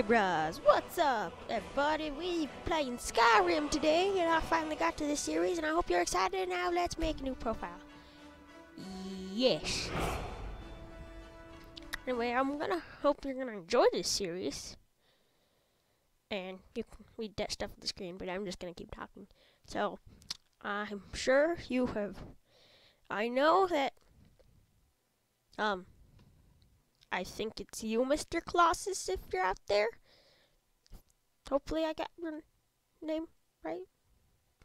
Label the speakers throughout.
Speaker 1: Hey what's up everybody? We playing Skyrim today and I finally got to this series and I hope you're excited. Now let's make a new profile. Yes. Anyway, I'm gonna hope you're gonna enjoy this series. And you can read that stuff on the screen, but I'm just gonna keep talking. So, I'm sure you have. I know that. Um, I think it's you, Mr. Colossus, if you're out there. Hopefully, I got your name right.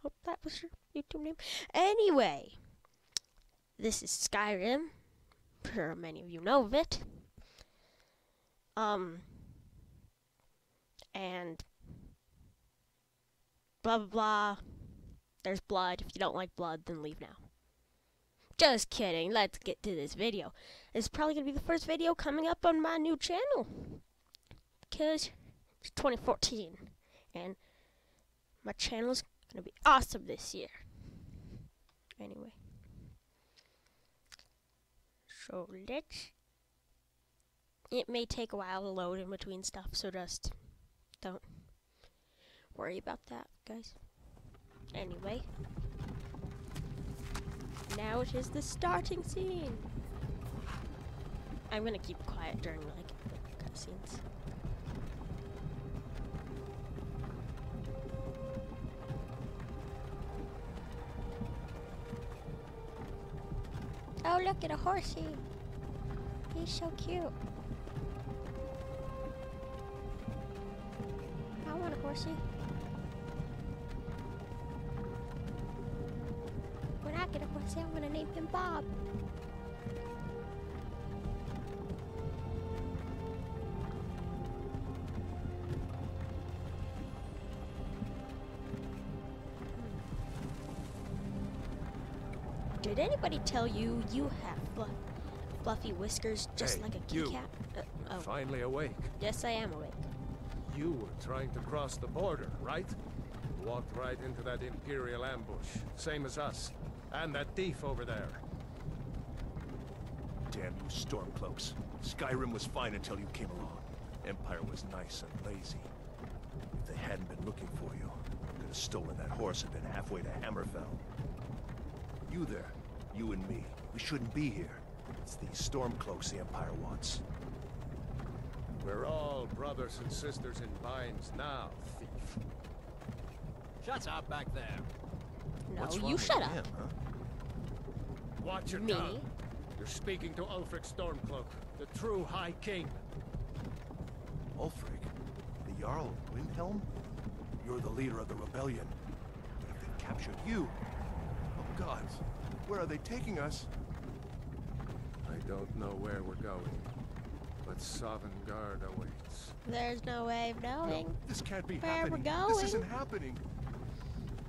Speaker 1: Hope that was your YouTube name. Anyway, this is Skyrim. I'm sure many of you know of it. Um, and blah blah blah. There's blood. If you don't like blood, then leave now. Just kidding. Let's get to this video. It's probably going to be the first video coming up on my new channel. Because it's 2014. And my channel is going to be awesome this year. Anyway. So let's... It may take a while to load in between stuff, so just don't worry about that, guys. Anyway. Now it is the starting scene. I'm gonna keep quiet during like the cutscenes. Oh, look at a horsey. He's so cute. I want a horsey. When I get a horsey, I'm gonna name him Bob. Did anybody tell you you have fluff, fluffy whiskers just
Speaker 2: Hey,
Speaker 1: like a kitty
Speaker 2: you.
Speaker 1: cat? Uh, oh,
Speaker 2: Finally awake.
Speaker 1: yes, I am awake.
Speaker 2: You were trying to cross the border, right? Walked right into that Imperial ambush. Same as us. And that thief over there.
Speaker 3: Damn you Stormcloaks. Skyrim was fine until you came along. Empire was nice and lazy. If they hadn't been looking for you, I could have stolen that horse and been halfway to Hammerfell. You there, you and me, we shouldn't be here. It's these Stormcloaks the Empire wants.
Speaker 2: We're all brothers and sisters in binds now, thief.
Speaker 4: Shut up back there.
Speaker 1: No,
Speaker 3: What's wrong
Speaker 1: you
Speaker 3: with
Speaker 1: shut up.
Speaker 3: him, huh?
Speaker 2: Watch your
Speaker 1: Me?
Speaker 2: tongue. You're speaking to Ulfric Stormcloak, the true High King.
Speaker 3: Ulfric? The Jarl of Windhelm? You're the leader of the rebellion. But if they captured you... Oh gods, where are they taking us?
Speaker 2: I don't know where we're going, but Sovngarde awaits.
Speaker 1: There's no way of knowing.
Speaker 3: No, this can't be
Speaker 1: Where we're
Speaker 3: happening. This isn't happening.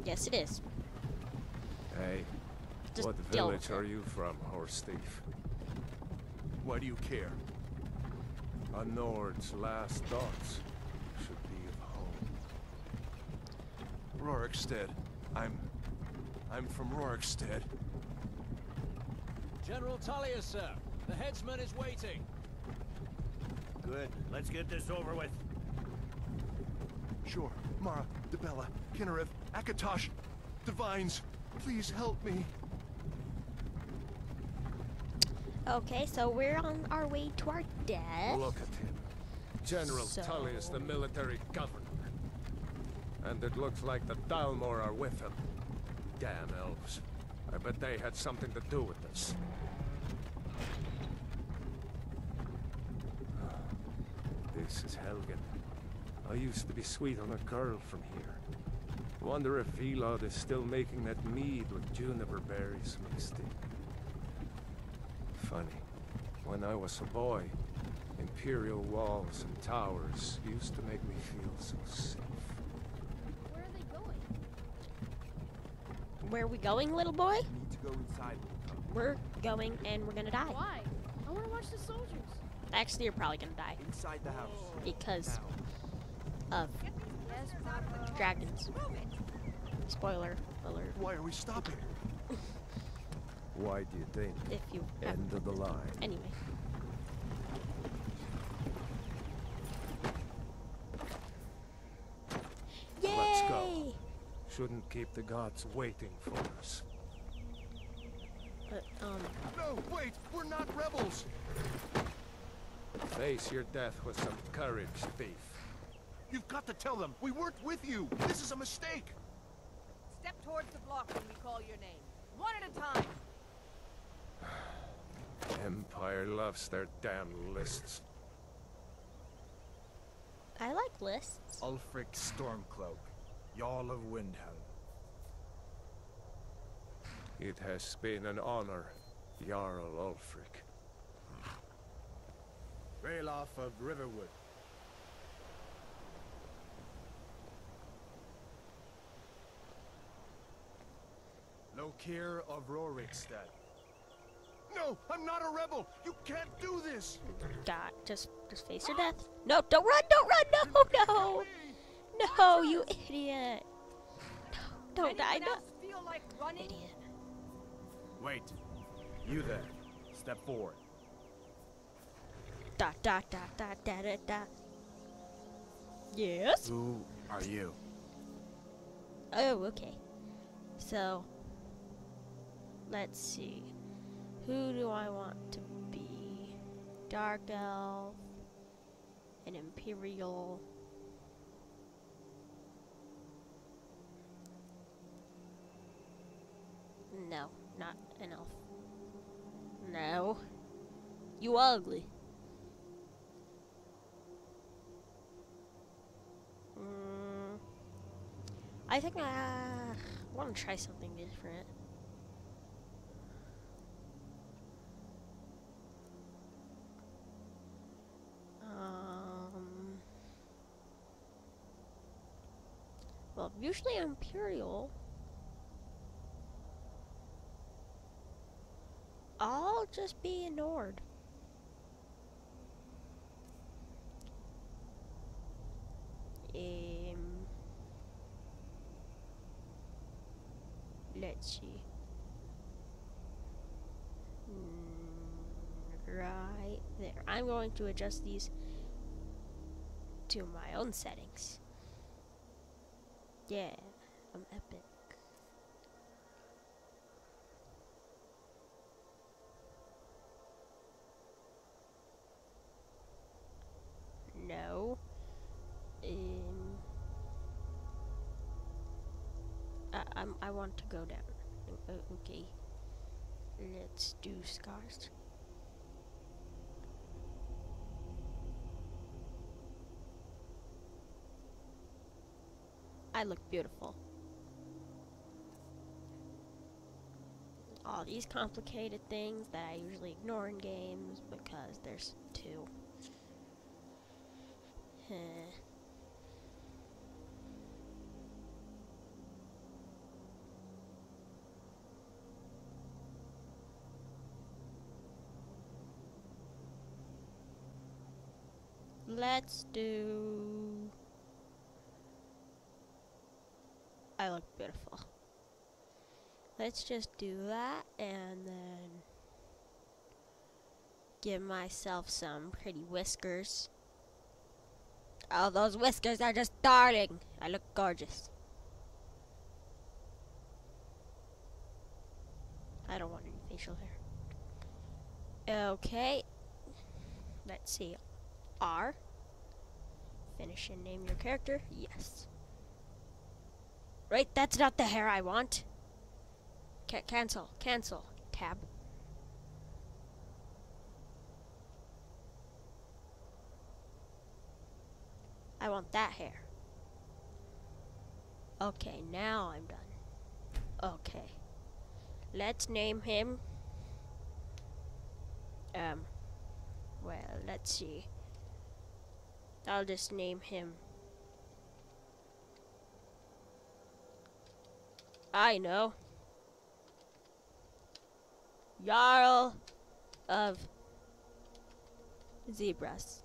Speaker 1: Yes, it is.
Speaker 2: Hey,
Speaker 1: Just
Speaker 2: what
Speaker 1: deal
Speaker 2: village
Speaker 1: with it.
Speaker 2: are you from, horse thief?
Speaker 3: Why do you care?
Speaker 2: A Nord's last thoughts should be of home.
Speaker 3: Rorikstead. I'm... I'm from Rorikstead.
Speaker 4: General Tullius, sir. The headsman is waiting.
Speaker 5: Good. Let's get this over with.
Speaker 3: Sure. Mara, Dibella, Kynareth, Akatosh, Divines, please help me.
Speaker 1: Okay, so we're on our way to our death.
Speaker 2: Look at him. General
Speaker 1: So-
Speaker 2: Tullius, the military governor. And it looks like the Thalmor are with him. Damn elves. I bet they had something to do with this. This is Helgen. I used to be sweet on a girl from here. Wonder if Vilod is still making that mead with juniper berries mixed in. Funny. When I was a boy, Imperial walls and towers used to make me feel so safe.
Speaker 6: Where are they going?
Speaker 1: Where are we going, little boy?
Speaker 5: We Need to go inside.
Speaker 1: We're going and we're gonna die.
Speaker 6: Why? I want to watch the soldiers.
Speaker 1: Actually, you're probably gonna die
Speaker 5: Inside the house.
Speaker 1: because
Speaker 5: Now.
Speaker 1: of
Speaker 6: Yes,
Speaker 1: dragons. Spoiler alert.
Speaker 3: Why are we stopping?
Speaker 2: Why do you think?
Speaker 1: If you
Speaker 2: end of the line.
Speaker 1: Anyway. Yay! Let's go.
Speaker 2: Shouldn't keep the gods waiting for us.
Speaker 1: But, um...
Speaker 5: No, wait! We're not rebels!
Speaker 2: Face your death with some courage, thief.
Speaker 5: You've got to tell them! We weren't with you! This is a mistake!
Speaker 7: Step towards the block when we call your name. One at a time!
Speaker 2: Empire loves their damn lists.
Speaker 1: I like lists.
Speaker 3: Ulfric Stormcloak, Jarl of Windhelm.
Speaker 2: It has been an honor, Jarl Ulfric.
Speaker 3: Ralof of Riverwood. Lokir of Rorikstead.
Speaker 5: No, I'm not a rebel! You can't do this!
Speaker 1: God, just, just face your death. No, don't run, don't run, no, no, no, you idiot. No, don't die,
Speaker 7: Anyone
Speaker 1: no,
Speaker 7: feel like running?
Speaker 1: idiot.
Speaker 3: Wait. You there. Step forward.
Speaker 1: Da da da da da da da. Yes.
Speaker 3: Who are you?
Speaker 1: Oh, okay. So, let's see. Who do I want to be? Dark Elf, an Imperial. No, not an elf. No. You ugly. Mm, I think I want to try something different. Um. Well, usually Imperial. I'll just be a Nord. Um. Let's see. Mm, Right there. I'm going to adjust these to my own settings. Yeah, I'm epic. No. Um. I, I'm. I want to go down. Okay. Let's do scars. I look beautiful. All these complicated things that I usually ignore in games because there's two. Heh. Let's do. I look beautiful. Let's just do that and then give myself some pretty whiskers. Oh, those whiskers are just darling. I look gorgeous. I don't want any facial hair. Okay. Let's see. R. Finish and name your character. Yes. Right, that's not the hair I want. Ca cancel, cancel, tab. I want that hair. Okay, now I'm done. Okay. Let's name him. Um, well, let's see. I'll just name him. I know. Jarl of Zebras.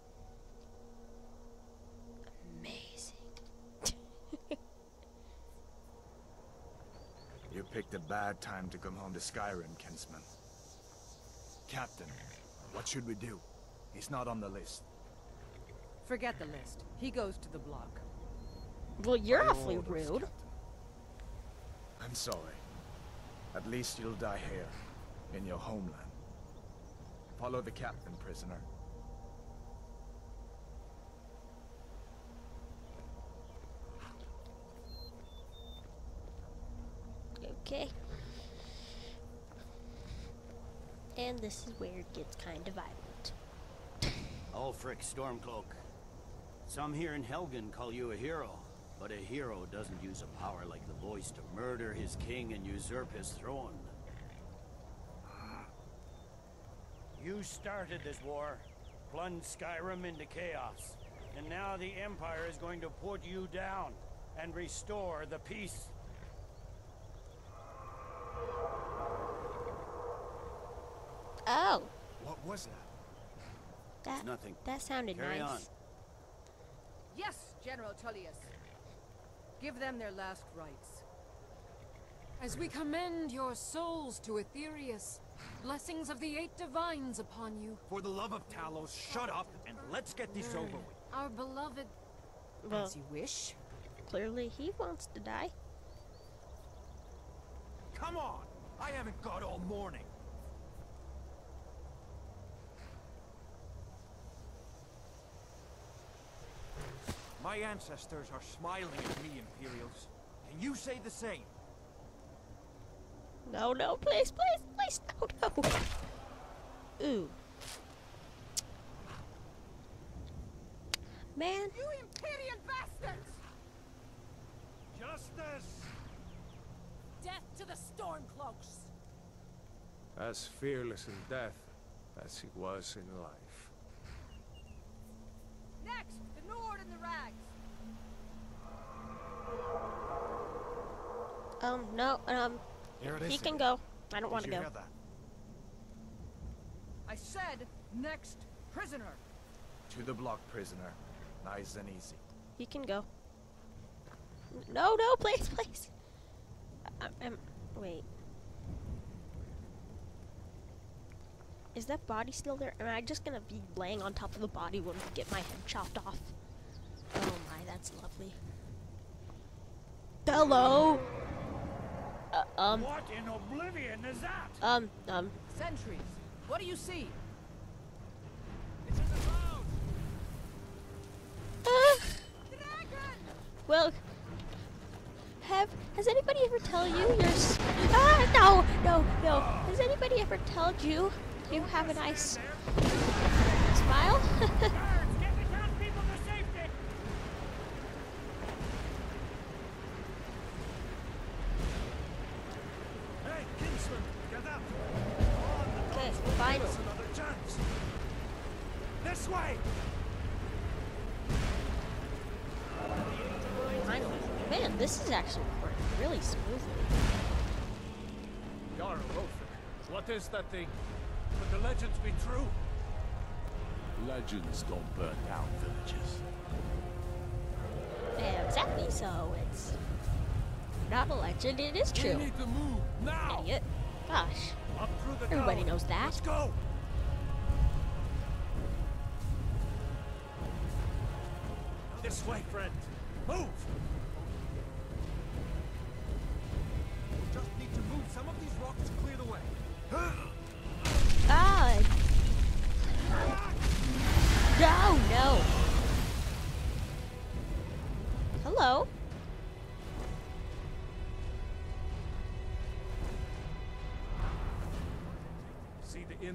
Speaker 1: Amazing.
Speaker 3: You picked a bad time to come home to Skyrim, Kinsman. Captain, what should we do? He's not on the list.
Speaker 7: Forget the list. He goes to the block.
Speaker 1: Well, you're
Speaker 3: By
Speaker 1: awfully
Speaker 3: orders,
Speaker 1: rude.
Speaker 3: Captain. I'm sorry. At least you'll die here, in your homeland. Follow the captain, prisoner.
Speaker 1: Okay. And this is where it gets kind of violent.
Speaker 8: Ulfric Stormcloak. Some here in Helgen call you a hero, but a hero doesn't use a power like the voice to murder his king and usurp his throne. You started this war, plunged Skyrim into chaos, and now the Empire is going to put you down and restore the peace.
Speaker 1: Oh,
Speaker 3: What was that?
Speaker 1: that
Speaker 8: Nothing.
Speaker 1: that sounded
Speaker 8: Carry
Speaker 1: nice.
Speaker 8: on.
Speaker 7: Yes, General Tullius. Give them their last rites.
Speaker 9: As we commend your souls to Aetherius, blessings of the eight divines upon you,
Speaker 8: For the love of Talos, shut up and let's get this over with.
Speaker 9: Mm, our beloved.
Speaker 1: Well,
Speaker 7: As you wish.
Speaker 1: clearly he wants to die.
Speaker 5: Come on! I haven't got all morning.
Speaker 4: My ancestors are smiling at me, Imperials. Can you say the same?
Speaker 1: No, no, please, please, please, no, no. Ooh. Man,
Speaker 7: You Imperial bastards!
Speaker 5: Justice!
Speaker 9: Death to the Stormcloaks!
Speaker 2: As fearless in death as he was in life.
Speaker 7: Next, the Nord and the Rags.
Speaker 1: Um, no, um, he can go. I don't want to go.
Speaker 7: I said, next prisoner.
Speaker 3: To the block, prisoner. Nice and easy.
Speaker 1: He can go. No, no, please, please. I, I'm, wait. Is that body still there? Am I just gonna be laying on top of the body when we get my head chopped off? Oh my, that's lovely. Hello. Um,
Speaker 8: What in oblivion is that?
Speaker 1: um, um.
Speaker 7: Sentries. What do you see?
Speaker 4: It's in the clouds!
Speaker 1: Uh,
Speaker 7: Dragon!
Speaker 1: well, have has anybody ever tell you you're s- ah no no no has anybody ever told you you have a nice smile?
Speaker 5: Legends
Speaker 10: don't burn down villages.
Speaker 1: Exactly, so it's not a legend, it is
Speaker 5: We
Speaker 1: true.
Speaker 5: need to move, now!
Speaker 1: Idiot. Gosh.
Speaker 5: Up through the
Speaker 1: Everybody knows that.
Speaker 5: Let's go! This way, friend. Move!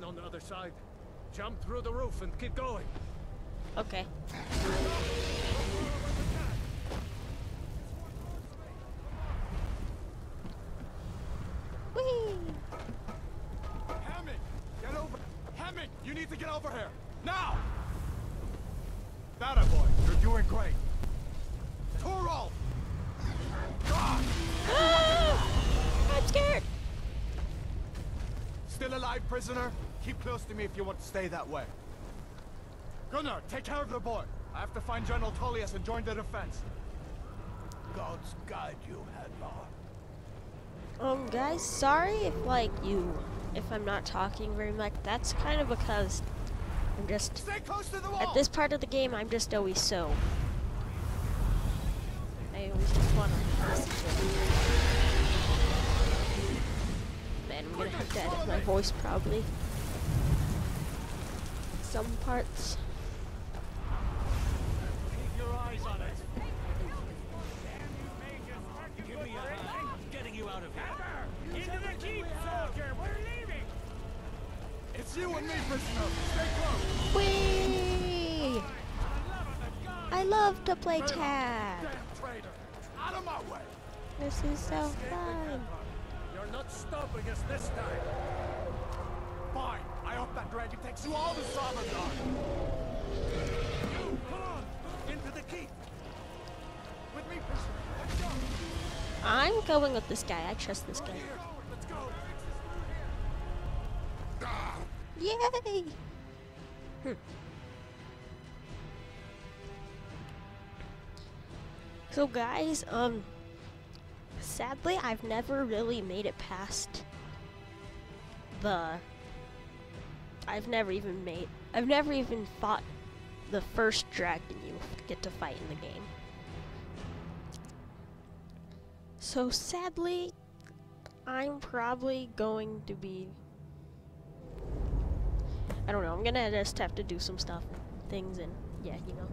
Speaker 2: On the other side? Jump through the roof and keep going.
Speaker 1: Okay. Whee!
Speaker 3: Haming! Get over! Haming! You need to get over here! Now! That boy! You're doing great! Torolf!
Speaker 1: I'm scared.
Speaker 3: Still alive, prisoner? Keep close to me if you want to stay that way. Gunnar, take care of the boy. I have to find General Tullius and join the defense.
Speaker 5: Gods guide you, Hadvar.
Speaker 1: Um, guys, sorry if like you, if I'm not talking very much. That's kind of because I'm just
Speaker 3: Stay close to the wall!
Speaker 1: at this part of the game. I'm just always so. I always just want to listen to it. to edit my voice probably. Some parts.
Speaker 10: Keep your eyes on it. Give me a hand. I'm getting you out of here. Into the keep, soldier. We're leaving.
Speaker 3: It's you and me, prisoner. Stay close.
Speaker 1: Whee! I love to play tag.
Speaker 3: Out of my way.
Speaker 1: This is so fun.
Speaker 2: You're not stopping us this time.
Speaker 3: Fine. I hope that dragon takes you all to.
Speaker 10: You, come on. Into the keep.
Speaker 3: With me, prisoner. Let's go.
Speaker 1: I'm going with this guy. I trust this guy.
Speaker 3: Let's go.
Speaker 1: Yay! Hmm. So guys, um sadly I've never really made it past the I've never even made I've never even fought the first dragon you get to fight in the game. So sadly I'm probably going to be I don't know. I'm gonna just have to do some stuff, things, and yeah, you know.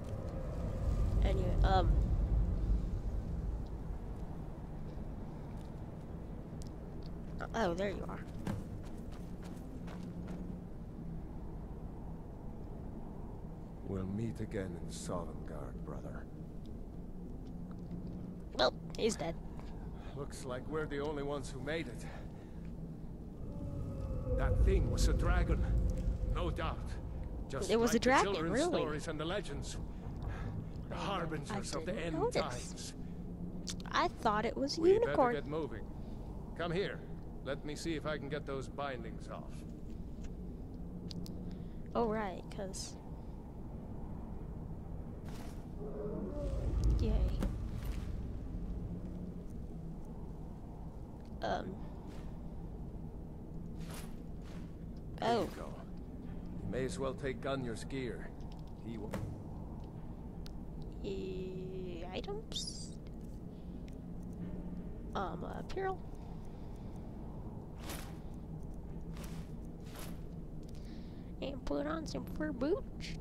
Speaker 1: Anyway, um. Oh, there you are.
Speaker 2: We'll meet again in Sovngarde, brother.
Speaker 1: Well, he's dead.
Speaker 2: Looks like we're the only ones who made it. That thing was a dragon, no doubt. Just
Speaker 1: It was a
Speaker 2: like the
Speaker 1: dragon,
Speaker 2: children's
Speaker 1: really?
Speaker 2: stories and the legends. The harbingers of the end
Speaker 1: notice.
Speaker 2: times.
Speaker 1: I thought it was a
Speaker 2: We better get moving. Come here. Let me see if I can get those bindings off.
Speaker 1: Oh right, cause. Yay. Um.
Speaker 2: There
Speaker 1: Oh.
Speaker 2: you go. You may as well take Gunjar's gear. He will.
Speaker 1: E items. Um, uh, Pyrrol. And put on some fur boots.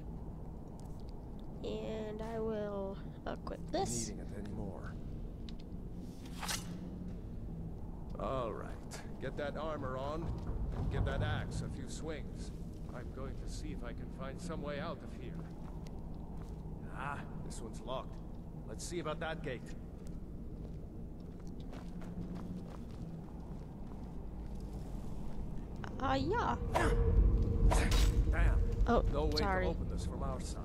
Speaker 1: And I will equip this.
Speaker 2: needing it anymore. All right. Get that armor on and give that axe a few swings. I'm going to see if I can find some way out of here.
Speaker 5: Ah, this one's locked. Let's see about that gate.
Speaker 1: Uh, yeah.
Speaker 2: Damn.
Speaker 1: Oh,
Speaker 2: No way
Speaker 1: sorry.
Speaker 2: to open this from our side.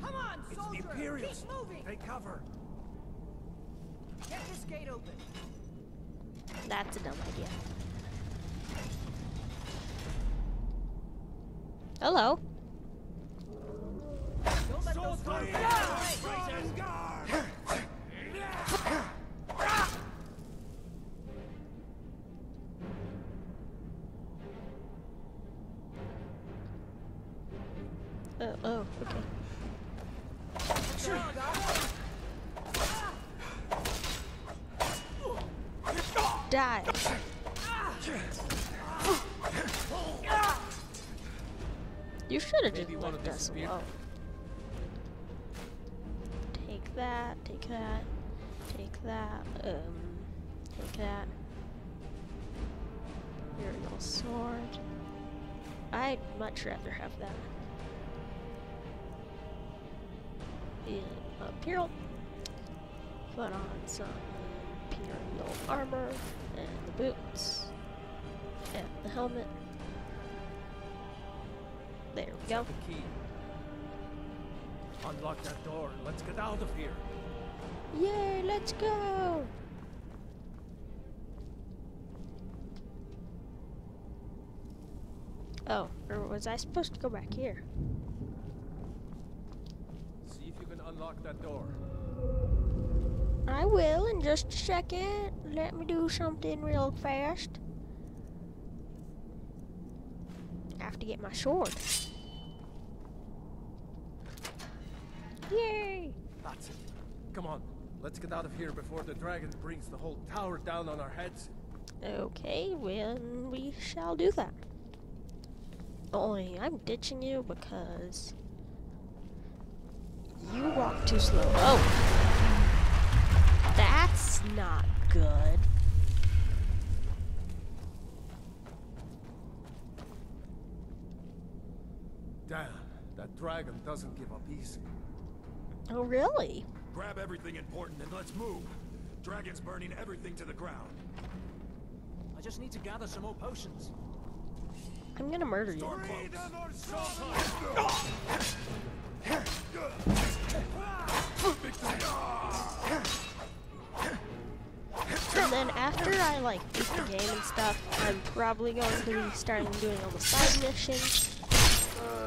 Speaker 7: Come on,
Speaker 5: It's the
Speaker 7: soldier!
Speaker 5: Imperials.
Speaker 7: Keep moving!
Speaker 5: Take cover.
Speaker 7: Get this gate open.
Speaker 1: That's a dumb idea. Hello. Much rather have that. Yeah, uh, Imperial. Put on some Imperial armor and the boots and the helmet. There we go.
Speaker 2: The key. Unlock that door. and Let's get out of here.
Speaker 1: Yay, let's go! Oh, or was I supposed to go back here?
Speaker 2: See if you can unlock that door.
Speaker 1: I will in just a second. Let me do something real fast. I have to get my sword. Yay!
Speaker 5: That's it.
Speaker 2: Come on, let's get out of here before the dragon brings the whole tower down on our heads.
Speaker 1: Okay, then we shall do that. Only I'm ditching you because you walk too slow. Oh, that's not good.
Speaker 2: Damn, that dragon doesn't give up easy.
Speaker 1: Oh, really?
Speaker 5: Grab everything important and let's move. Dragon's burning everything to the ground.
Speaker 4: I just need to gather some more potions.
Speaker 1: I'm gonna murder you. And then after I like beat the game and stuff, I'm probably going to be starting doing all the side missions.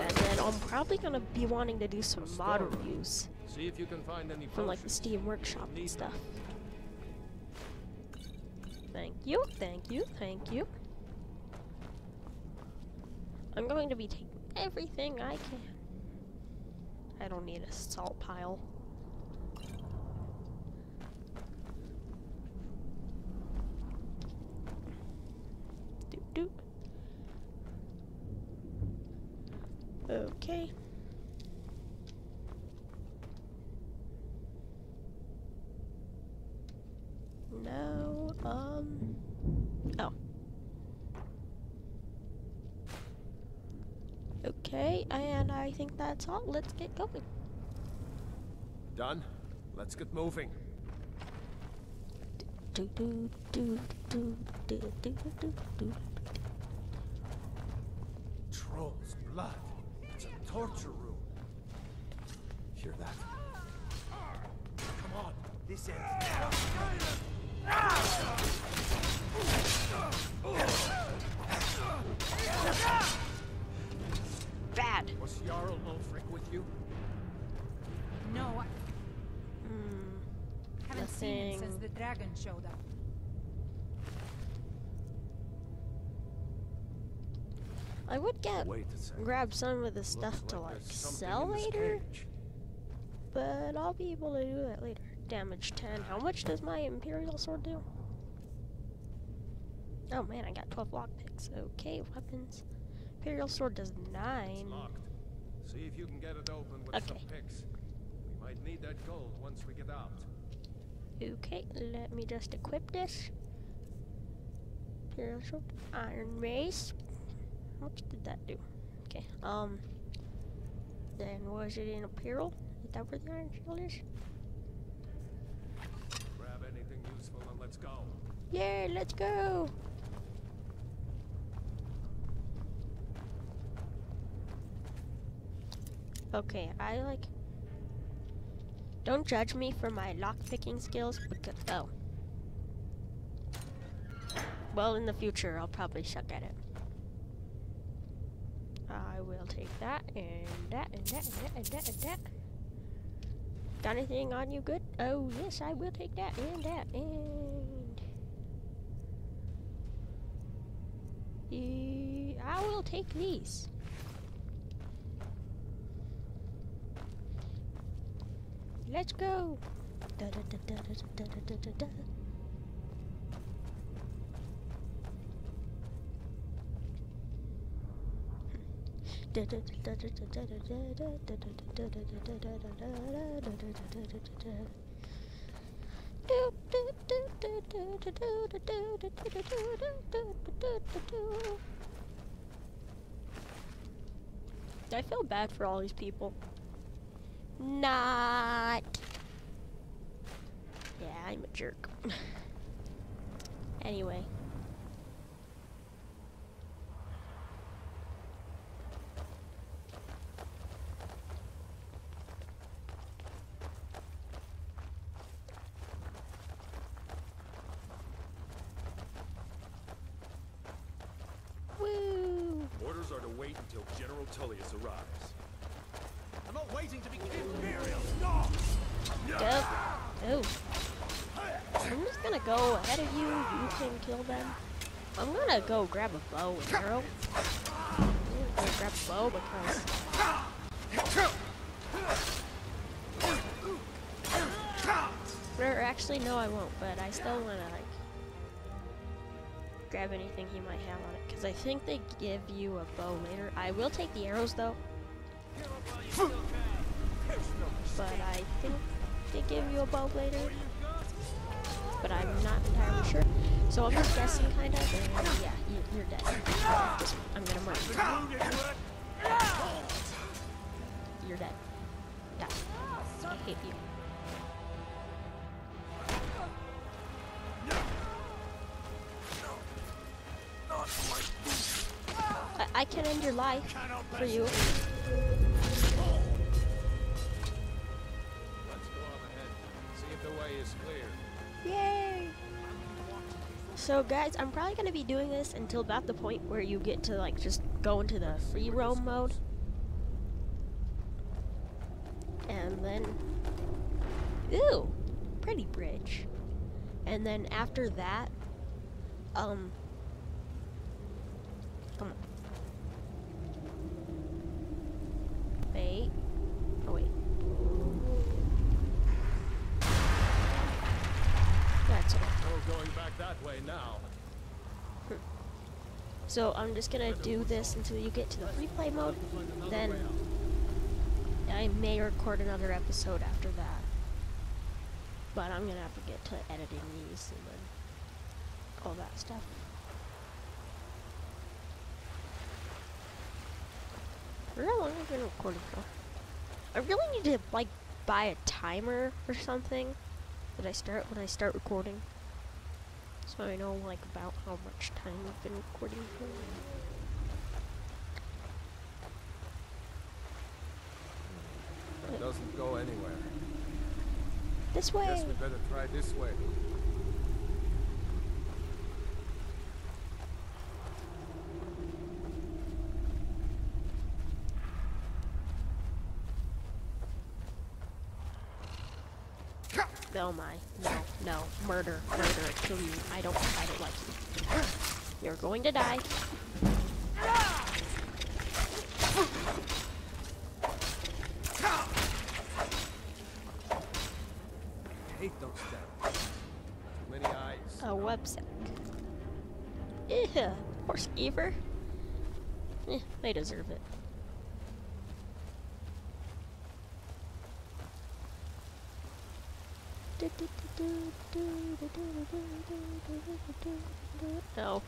Speaker 1: And then I'm probably gonna be wanting to do some mod reviews
Speaker 2: See if you can find any
Speaker 1: from like the. Steam Workshop and stuff. Thank you, thank you, thank you. I'm going to be taking everything I can. I don't need a salt pile. Doop doop. Okay. No, um, oh. Okay, and I think that's all. Let's get going.
Speaker 2: Done? Let's get moving.
Speaker 1: Do do do do do do do do. Grab some of the
Speaker 2: Looks
Speaker 1: stuff to like sell later, but I'll be able to do that later. Damage 10. How much does my Imperial Sword do? Oh man, I got 12 lockpicks. Okay, weapons. Imperial Sword does 9.
Speaker 2: See if you can get it open with some
Speaker 1: Okay.
Speaker 2: picks. We might need that gold once we get out.
Speaker 1: Okay, let me just equip this. Imperial Sword. Iron Mace. How much did that do? Okay, um. Then was it in Imperial? Is that where the Iron Shield is?
Speaker 2: Grab anything useful and let's go.
Speaker 1: Yeah, let's go. Okay, I like. Don't judge me for my lockpicking skills because oh. Well, in the future, I'll probably suck at it. I will take that and that and that and that and that and that. Got anything on you good? Oh yes, I will take that and that and. I will take these. Let's go. Da, da, da, I feel bad for all these people. Not. Yeah, I'm a jerk. anyway. Woo!
Speaker 5: Orders are to wait until General Tullius arrives.
Speaker 4: I'm not waiting to be Imperial. No!
Speaker 1: Go. Oh. I'm just gonna go ahead of you. You can kill them. I'm gonna go grab a bow and arrow. I'm gonna go grab a bow because Actually, no, I won't. But I still want to like grab anything he might have on it, because I think they give you a bow later. I will take the arrows though, but I think they give you a bow later. But I'm not entirely sure. So I'm just guessing, kind of. And yeah, you, you're dead. I'm gonna murder you. You're dead. Yeah. I hate you. I, I can end your life for you.
Speaker 2: The way is clear.
Speaker 1: Yay! So guys, I'm probably gonna be doing this until about the point where you get to like just go into the free roam mode. And then, ooh, pretty bridge. And then after that, um, come on. Wait. Oh wait. That's okay.
Speaker 2: No going back that way now.
Speaker 1: So I'm just gonna do this until you get to the free play mode. Then I may record another episode after that. But I'm gonna have to get to editing these and all that stuff. I how long I've been recording for. I really need to like buy a timer or something that I start when I start recording. So I know like about how much time I've been recording for.
Speaker 2: That doesn't go anywhere.
Speaker 1: This way.
Speaker 2: Guess we better try this way.
Speaker 1: Oh my. No, no. Murder, murder, kill you. I don't I don't like you. You're going to die.
Speaker 2: Hate those devils. Too many eyes.
Speaker 1: A website. Yeah, poor Skeever. Eh, they deserve it. No.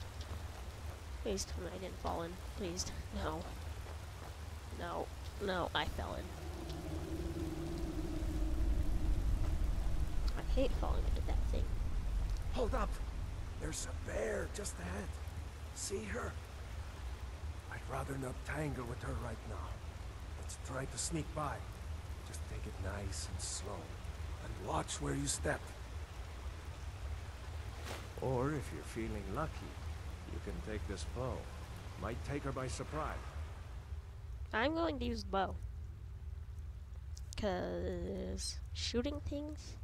Speaker 1: Please tell me I didn't fall in. Please. No. No. No, I fell in. I hate falling into that thing.
Speaker 2: Hold up! There's a bear just ahead. See her? I'd rather not tangle with her right now. Let's try to sneak by. Just take it nice and slow. And watch where you step. Or if you're feeling lucky, you can take this bow. Might take her by surprise.
Speaker 1: I'm going to use the bow. Cause shooting things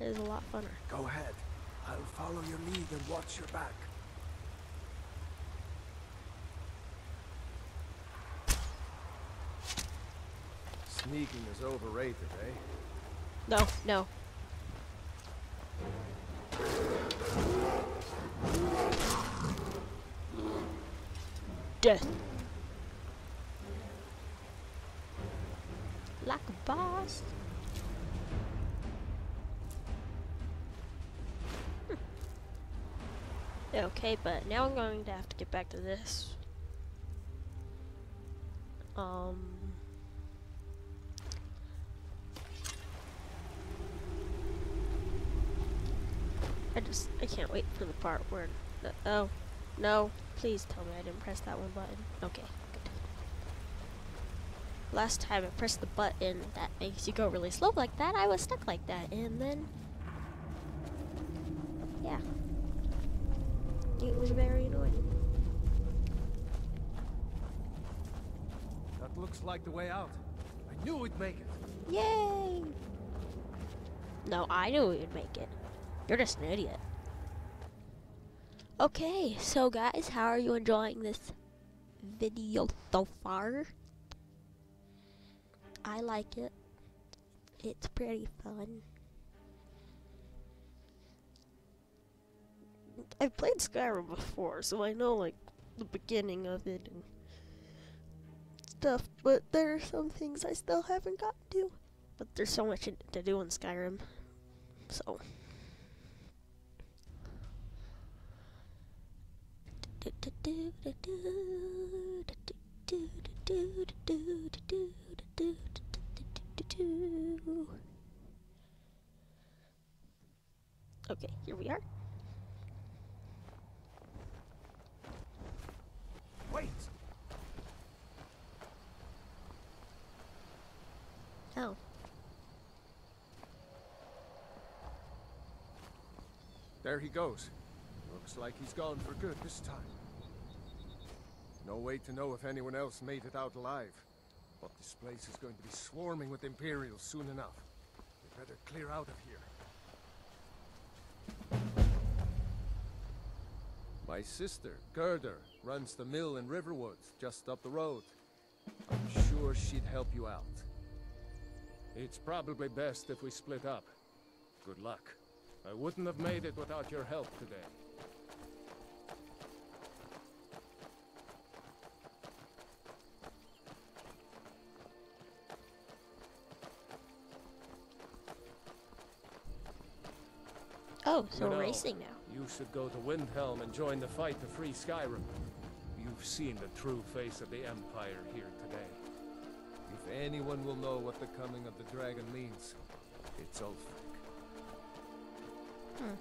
Speaker 1: is a lot funner.
Speaker 2: Go ahead. I'll follow your lead and watch your back. Sneaking is overrated, eh?
Speaker 1: No, no. Death. Like a boss. Hmm. Okay, but now I'm going to have to get back to this. Um. I just, I can't wait for the part where, the, oh, no, please tell me I didn't press that one button. Okay, good. Last time I pressed the button that makes you go really slow like that, I was stuck like that, and then, yeah. It was very annoying.
Speaker 2: That looks like the way out. I knew we'd make it.
Speaker 1: Yay! No, I knew we would make it. You're just an idiot. Okay, so guys, how are you enjoying this video so far? I like it. It's pretty fun. I've played Skyrim before, so I know, like, the beginning of it and stuff, but there are some things I still haven't gotten to. But there's so much to do in Skyrim, so... Okay, here we are.
Speaker 2: Wait!
Speaker 1: Oh.
Speaker 2: There he goes. Looks like he's gone for good this time. No way to know if anyone else made it out alive. But this place is going to be swarming with Imperials soon enough. We'd better clear out of here. My sister, Gerdur, runs the mill in Riverwood, just up the road. I'm sure she'd help you out. It's probably best if we split up. Good luck. I wouldn't have made it without your help today.
Speaker 1: Oh, so
Speaker 2: You know,
Speaker 1: racing now.
Speaker 2: You should go to Windhelm and join the fight to free Skyrim. You've seen the true face of the Empire here today. If anyone will know what the coming of the dragon means, it's Ulfric.
Speaker 1: Hmm.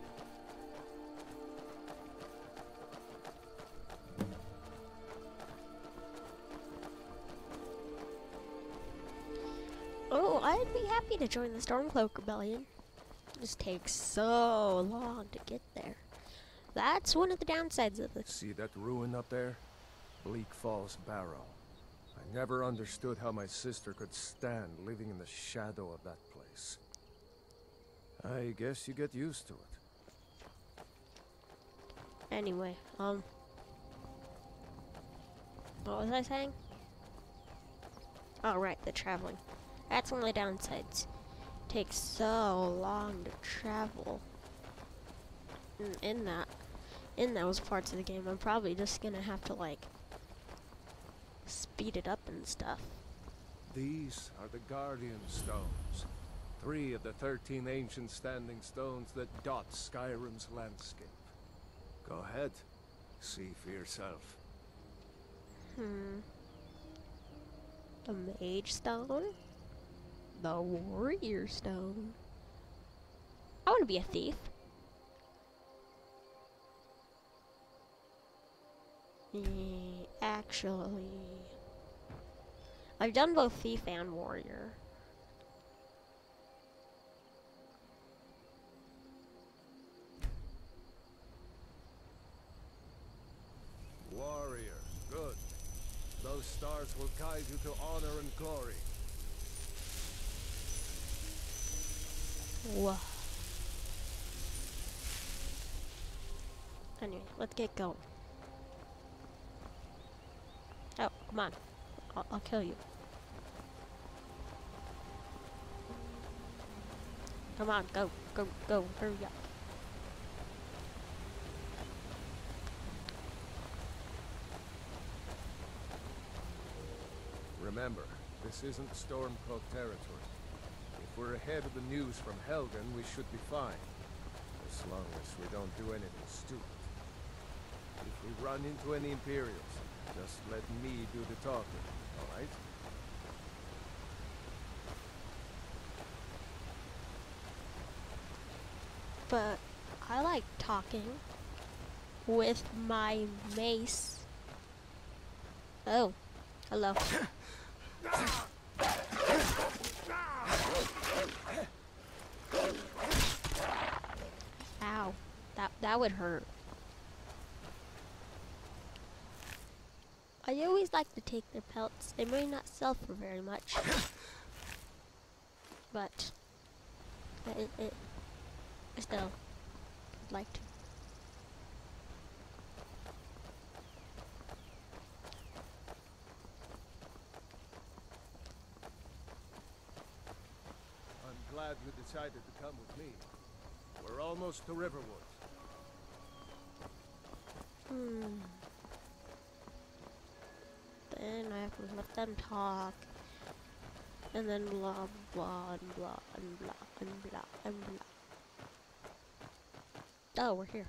Speaker 1: Oh, I'd be happy to join the Stormcloak Rebellion. This takes so long to get there. That's one of the downsides of this.
Speaker 2: See that ruin up there? Bleak Falls Barrow. I never understood how my sister could stand living in the shadow of that place. I guess you get used to it.
Speaker 1: Anyway, um. What was I saying? Oh, right, the traveling. That's one of the downsides. Takes so long to travel. In, in that, in those parts of the game, I'm probably just gonna have to like speed it up and stuff.
Speaker 2: These are the Guardian Stones. Three of the thirteen ancient standing stones that dot Skyrim's landscape. Go ahead. See for yourself.
Speaker 1: Hmm. The Mage Stone? The Warrior Stone? I want to be a thief. Actually, I've done both thief and warrior.
Speaker 2: Warrior, good. Those stars will guide you to honor and glory.
Speaker 1: Whoa. Anyway, let's get going. Oh, come on. I'll, I'll kill you. Come on, go, go, go, hurry up.
Speaker 2: Remember, this isn't Stormcloak territory. If we're ahead of the news from Helgen, we should be fine. As long as we don't do anything stupid. If we run into any Imperials, just let me do the talking, alright?
Speaker 1: But I like talking with my mace. Oh, hello. that that would hurt. I always like to take their pelts. They may not sell for very much, but it, it, still, I'd like to.
Speaker 2: I'm glad you decided to come with me. We're almost to Riverwood.
Speaker 1: Hmm. Then I have to let them talk. And then blah blah and blah and blah and blah and blah. Oh, we're here.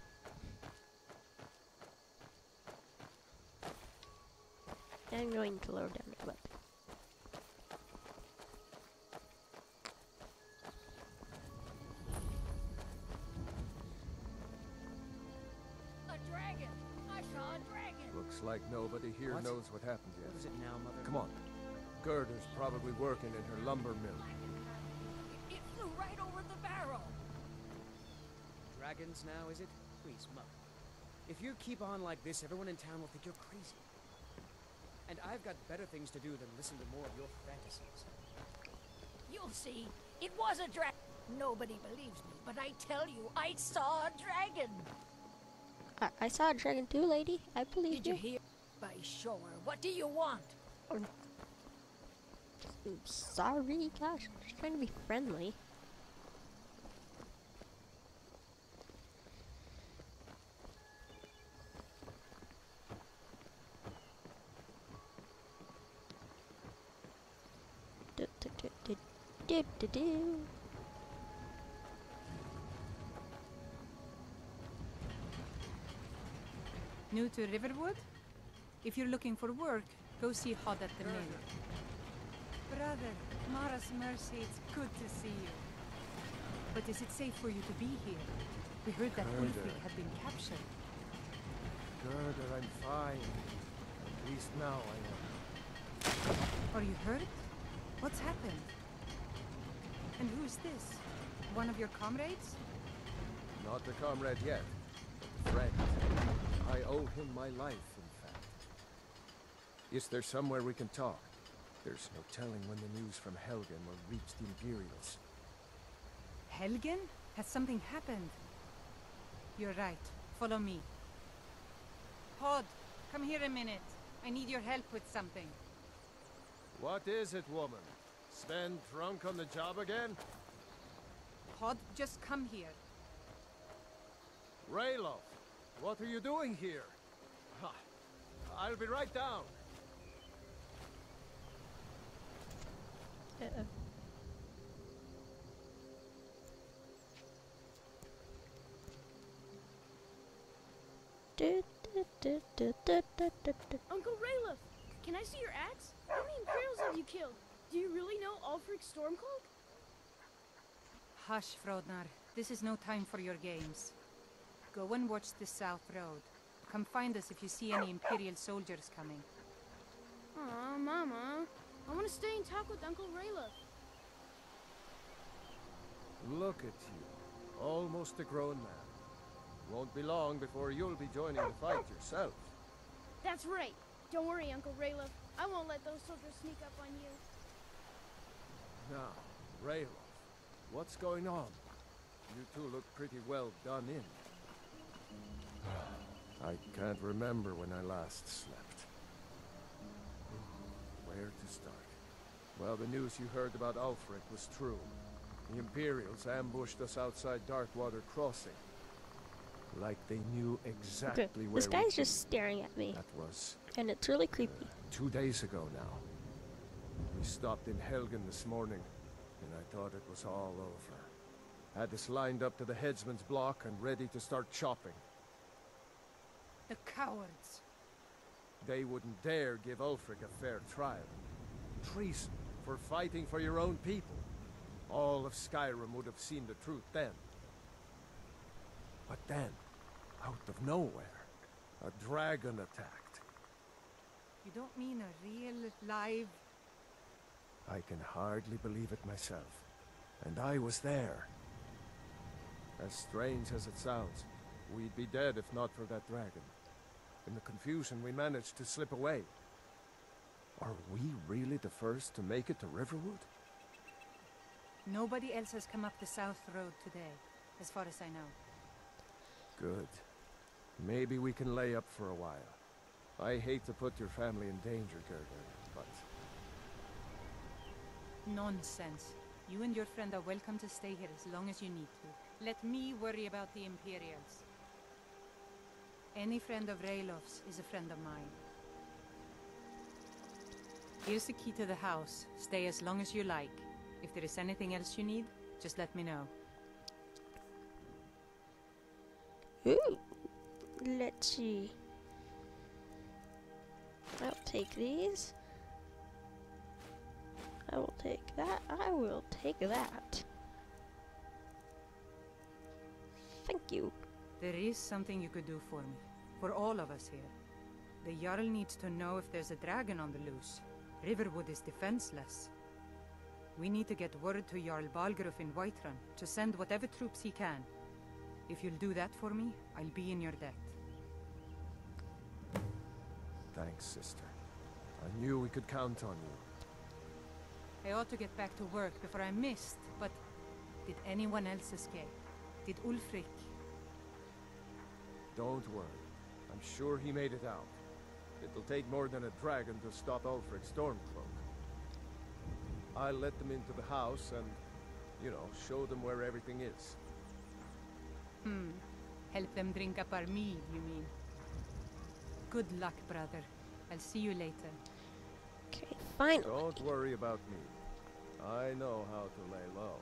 Speaker 1: I'm going to lower down the clip.
Speaker 2: Like nobody here
Speaker 4: What?
Speaker 2: knows what happened yet.
Speaker 4: What is it now, Mother?
Speaker 2: Come on. Gerdur's probably working in her lumber mill.
Speaker 11: It flew right over the barrel!
Speaker 12: Dragons now, is it? Please, Mother. If you keep on like this, everyone in town will think you're crazy. And I've got better things to do than listen to more of your fantasies.
Speaker 11: You'll see. It was a dragon. Nobody believes me, but I tell you, I saw a dragon!
Speaker 1: I, I saw a dragon too, lady. I believe
Speaker 11: Did you hear? By sure. What do you want?
Speaker 1: I'm sorry, gosh, I'm just trying to be friendly. Do, do, do, do, do, do, do.
Speaker 13: New to Riverwood? If you're looking for work, go see Hod at the mill. Brother, Mara's mercy, it's good to see you. But is it safe for you to be here? We heard that. Ulfric had been captured.
Speaker 2: Gerdur, I'm fine. At least now I am.
Speaker 13: Are you hurt? What's happened? And who's this? One of your comrades?
Speaker 2: Not a comrade yet, but a friend. I owe him my life. Is there somewhere we can talk? There's no telling when the news from Helgen will reach the Imperials.
Speaker 13: Helgen? Has something happened? You're right. Follow me. Hod, come here a minute. I need your help with something.
Speaker 2: What is it, woman? Sven drunk on the job again?
Speaker 13: Hod, just come here.
Speaker 2: Ralof, what are you doing here? Ha, I'll be right down.
Speaker 1: Do, do, do, do, do, do.
Speaker 6: Uncle Ralof, can I see your axe? How many Imperials have you killed? Do you really know Ulfric Stormcloak?
Speaker 13: Hush, Frodnar. This is no time for your games. Go and watch the South Road. Come find us if you see any Imperial soldiers coming.
Speaker 6: Aw, Mama. I want to stay and talk with Uncle Ralof.
Speaker 2: Look at you, almost a grown man. Won't be long before you'll be joining the fight yourself.
Speaker 6: That's right. Don't worry, Uncle Ralof. I won't let those soldiers sneak up on you.
Speaker 2: Now, Ralof, what's going on? You two look pretty well done in. I can't remember when I last slept. Where to start? Well, the news you heard about Ulfric was true. The Imperials ambushed us outside Darkwater Crossing. Like they knew exactly
Speaker 1: Okay,
Speaker 2: where
Speaker 1: this guy's
Speaker 2: could
Speaker 1: just staring at me,
Speaker 2: That was
Speaker 1: and it's really uh, creepy.
Speaker 2: two days ago now. We stopped in Helgen this morning, and I thought it was all over. Had us lined up to the headsman's block and ready to start chopping.
Speaker 13: The cowards.
Speaker 2: They wouldn't dare give Ulfric a fair trial. Treason for fighting for your own people. All of Skyrim would have seen the truth then. But then, out of nowhere, a dragon attacked.
Speaker 13: You don't mean a real, live...
Speaker 2: I can hardly believe it myself. And I was there. As strange as it sounds, we'd be dead if not for that dragon. In the confusion, we managed to slip away. Are we really the first to make it to Riverwood?
Speaker 13: Nobody else has come up the South Road today, as far as I know.
Speaker 2: Good. Maybe we can lay up for a while. I hate to put your family in danger, Gerdur, but
Speaker 13: Nonsense. You and your friend are welcome to stay here as long as you need to. Let me worry about the Imperials. Any friend of Ralof's is a friend of mine. Here's the key to the house. Stay as long as you like. If there is anything else you need, just let me know.
Speaker 1: Ooh. Let's see. I'll take these. I will take that. I will take that. Thank you.
Speaker 13: There is something you could do for me. For all of us here. The Jarl needs to know if there's a dragon on the loose. Riverwood is defenseless. We need to get word to Jarl Balgruuf in Whiterun to send whatever troops he can. If you'll do that for me, I'll be in your debt.
Speaker 2: Thanks, sister. I knew we could count on you.
Speaker 13: I ought to get back to work before I'm missed, but did anyone else escape? Did Ulfric?
Speaker 2: Don't worry. I'm sure he made it out. It'll take more than a dragon to stop Ulfric Stormcloak. I'll let them into the house and, you know, show them where everything is.
Speaker 13: Hmm. Help them drink up our mead, you mean? Good luck, brother. I'll see you later.
Speaker 1: Okay, fine.
Speaker 2: Don't worry about me. I know how to lay low.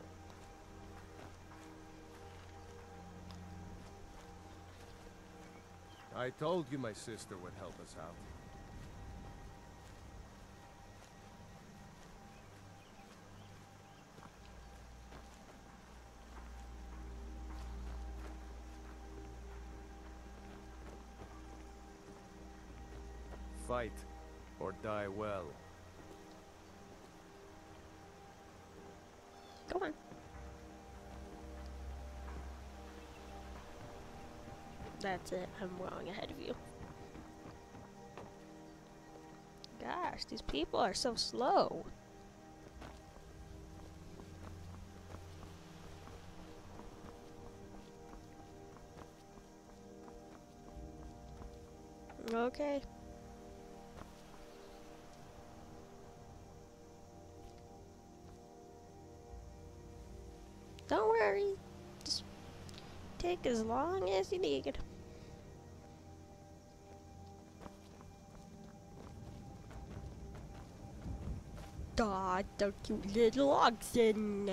Speaker 2: I told you my sister would help us out. Fight or die well.
Speaker 1: That's it. I'm going ahead of you. Gosh, these people are so slow. Okay. Don't worry. Just take as long as you need. God, the cute little oxen.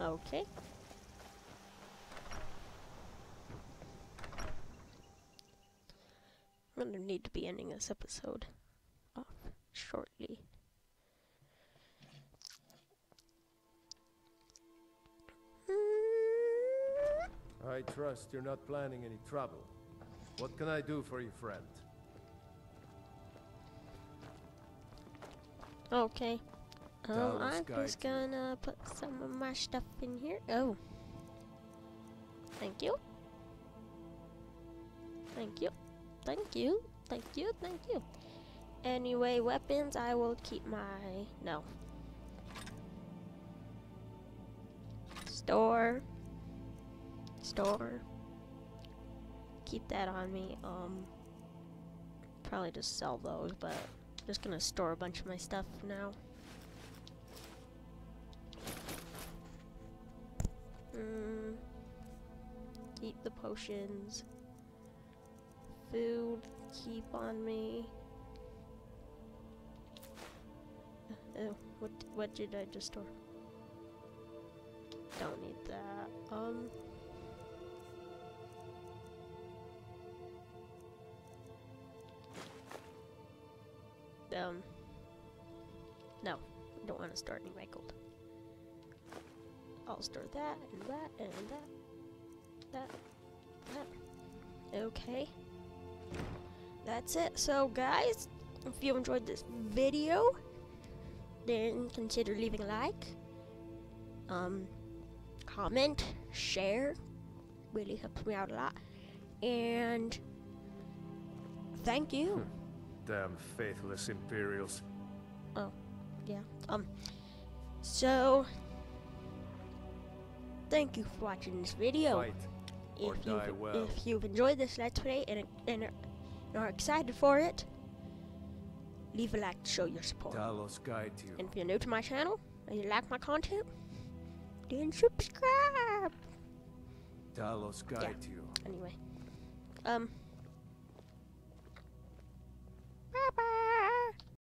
Speaker 1: Okay. I'm gonna need to be ending this episode off shortly.
Speaker 2: I trust you're not planning any trouble. What can I do for you, friend?
Speaker 1: Okay. Um, I'm just gonna put some of my stuff in here. Oh. Thank you. Thank you. Thank you. Thank you. Thank you. Anyway, weapons, I will keep my... No. Store. Store. Keep that on me. Um, probably just sell those, but just gonna store a bunch of my stuff now. Mm, keep the potions. Food, keep on me. Oh, what what did I just store? Don't need that. Um. Um. No, I don't want to store any my gold. I'll store that and that and that, that, that. Okay. That's it. So, guys, if you enjoyed this video, then consider leaving a like, um, comment, share. Really helps me out a lot. And thank you.
Speaker 2: Damn faithless Imperials.
Speaker 1: Oh, yeah. Um, so thank you for watching this video.
Speaker 2: Fight or
Speaker 1: if
Speaker 2: die
Speaker 1: you've,
Speaker 2: well.
Speaker 1: if you've enjoyed this let's play and, and are- excited for it, leave a like to show your support.
Speaker 2: Guide you.
Speaker 1: And if you're new to my channel and you like my content, then subscribe.
Speaker 2: Talos guide you.
Speaker 1: Anyway, um,